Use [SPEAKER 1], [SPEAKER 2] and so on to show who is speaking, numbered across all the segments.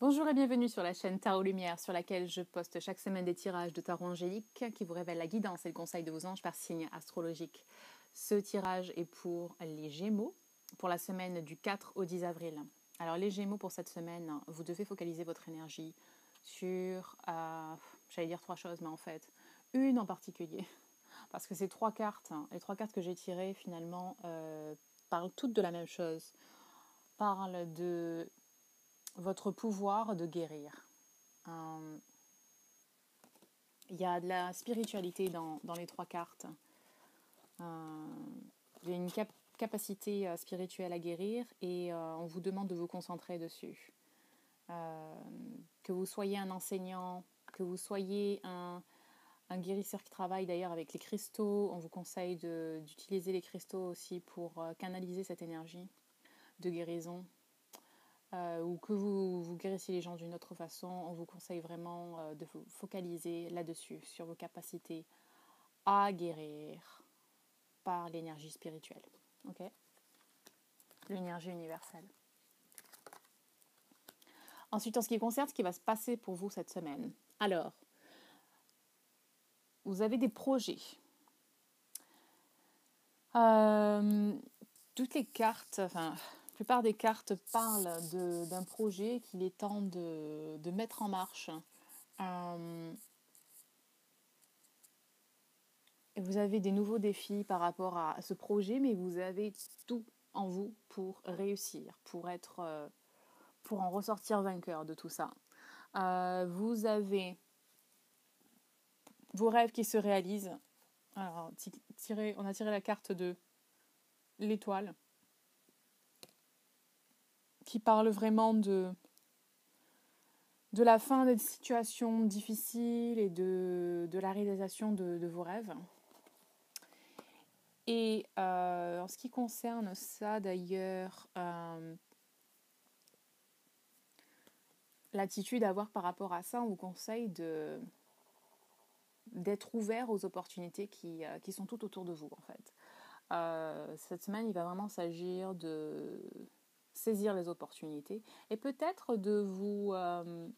[SPEAKER 1] Bonjour et bienvenue sur la chaîne Tarot Lumière sur laquelle je poste chaque semaine des tirages de tarot angélique qui vous révèlent la guidance et le conseil de vos anges par signe astrologique. Ce tirage est pour les Gémeaux pour la semaine du 4 au 10 avril. Alors les Gémeaux pour cette semaine, vous devez focaliser votre énergie sur, euh, j'allais dire trois choses, mais en fait, une en particulier. Parce que ces trois cartes, les trois cartes que j'ai tirées finalement, euh, parlent toutes de la même chose. Parlent de votre pouvoir de guérir. Euh, il y a de la spiritualité dans, les trois cartes. Euh, il y a une capacité euh, spirituelle à guérir et on vous demande de vous concentrer dessus. que vous soyez un enseignant, que vous soyez un guérisseur qui travaille d'ailleurs avec les cristaux, on vous conseille d'utiliser les cristaux aussi pour canaliser cette énergie de guérison euh, ou que vous, vous guérissiez les gens d'une autre façon, on vous conseille vraiment euh, de vous focaliser là-dessus, sur vos capacités à guérir par l'énergie spirituelle. Ok? L'énergie universelle. Ensuite, en ce qui concerne ce qui va se passer pour vous cette semaine. Alors, vous avez des projets. Euh, toutes les cartes, enfin, plupart des cartes parlent d'un projet qu'il est temps de, mettre en marche. Euh, et vous avez des nouveaux défis par rapport à ce projet, mais vous avez tout en vous pour réussir, pour être, euh, pour en ressortir vainqueur de tout ça. Euh, vous avez vos rêves qui se réalisent. Alors, on a tiré la carte de l'étoile qui parle vraiment de, de la fin des situations difficiles et de, la réalisation de, vos rêves. Et euh, en ce qui concerne ça d'ailleurs, euh, l'attitude à avoir par rapport à ça, on vous conseille de d'être ouvert aux opportunités qui, euh, qui, sont tout autour de vous en fait. cette semaine, il va vraiment s'agir de, saisir les opportunités et peut-être de vous euh,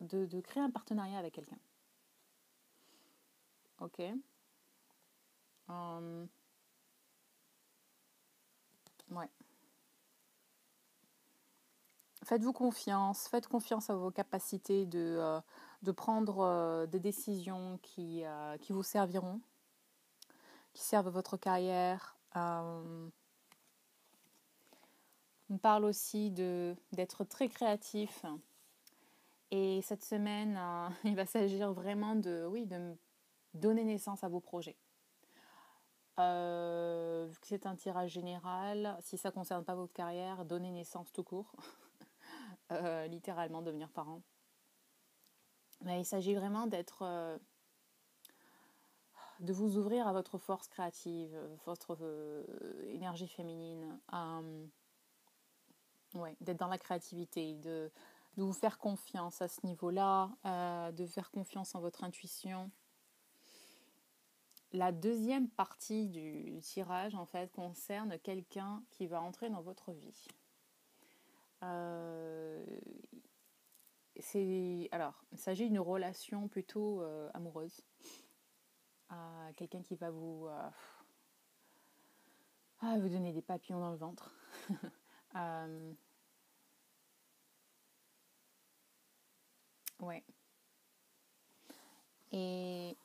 [SPEAKER 1] de, créer un partenariat avec quelqu'un. Ok. Euh, ouais. Faites-vous confiance, faites confiance à vos capacités de, euh, prendre des décisions qui, qui vous serviront, qui servent votre carrière. On parle aussi d'être très créatif. Et cette semaine, euh, il va s'agir vraiment de, oui, de donner naissance à vos projets. Euh, vu que c'est un tirage général, si ça ne concerne pas votre carrière, donner naissance tout court. Euh, littéralement devenir parent. Mais il s'agit vraiment d'être de vous ouvrir à votre force créative, votre énergie féminine, Ouais, d'être dans la créativité, de, vous faire confiance à ce niveau-là, euh, de faire confiance en votre intuition. La deuxième partie du tirage, en fait, concerne quelqu'un qui va entrer dans votre vie. Euh, c'est alors, il s'agit d'une relation plutôt euh, amoureuse. quelqu'un qui va vous, ah, vous donner des papillons dans le ventre. Euh, ouais. Et,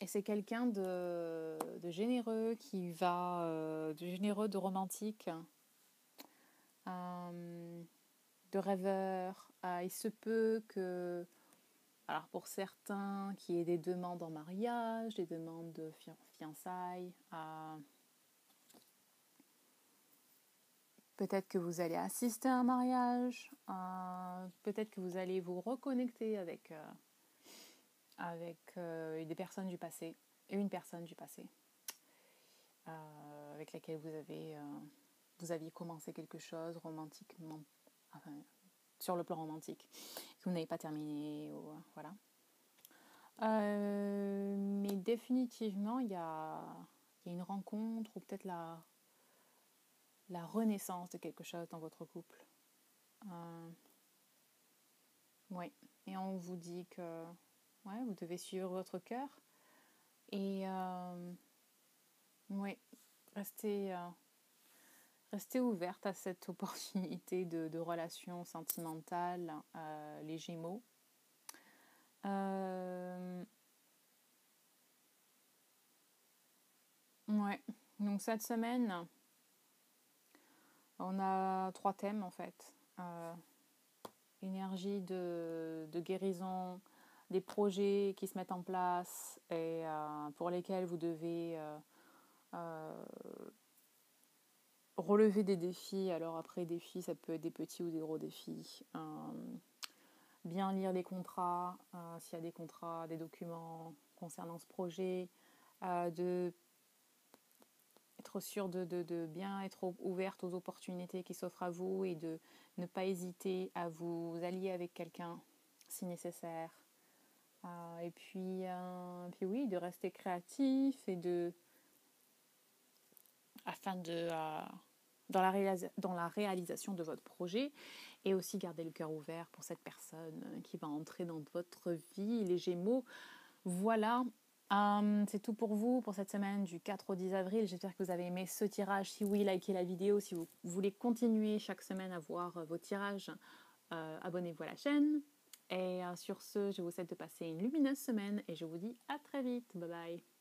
[SPEAKER 1] et c'est quelqu'un de, de, généreux qui va, euh, de généreux, de romantique, euh, de rêveur. il se peut que, alors pour certains, qui y ait des demandes en mariage, des demandes de fiançailles. Peut-être que vous allez assister à un mariage, euh, peut-être que vous allez vous reconnecter avec, euh, avec euh, des personnes du passé, et une personne du passé, avec laquelle vous avez, vous aviez commencé quelque chose romantiquement, enfin, sur le plan romantique, que vous n'avez pas terminé, ou, voilà. mais définitivement, il y a, y a, une rencontre, ou peut-être la la renaissance de quelque chose dans votre couple. oui, et on vous dit que ouais, vous devez suivre votre cœur. Et oui, restez, restez ouverte à cette opportunité de, de relation sentimentale, les Gémeaux. Ouais, donc cette semaine, on a trois thèmes en fait. Euh, énergie de, guérison, des projets qui se mettent en place et euh, pour lesquels vous devez euh, relever des défis. Alors après, défis, ça peut être des petits ou des gros défis. bien lire les contrats, s'il y a des contrats, des documents concernant ce projet, être sûr de, bien être ouverte aux opportunités qui s'offrent à vous et de ne pas hésiter à vous allier avec quelqu'un si nécessaire. Euh, et puis, euh, puis oui, de rester créatif et de afin de euh, dans, la dans la réalisation de votre projet et aussi garder le cœur ouvert pour cette personne qui va entrer dans votre vie, les Gémeaux. Voilà, Hum, c'est tout pour vous pour cette semaine du 4 au 10 avril. J'espère que vous avez aimé ce tirage. Si oui, likez la vidéo. Si vous voulez continuer chaque semaine à voir euh, vos tirages, euh, abonnez-vous à la chaîne. Et euh, sur ce, je vous souhaite de passer une lumineuse semaine et je vous dis à très vite. Bye bye.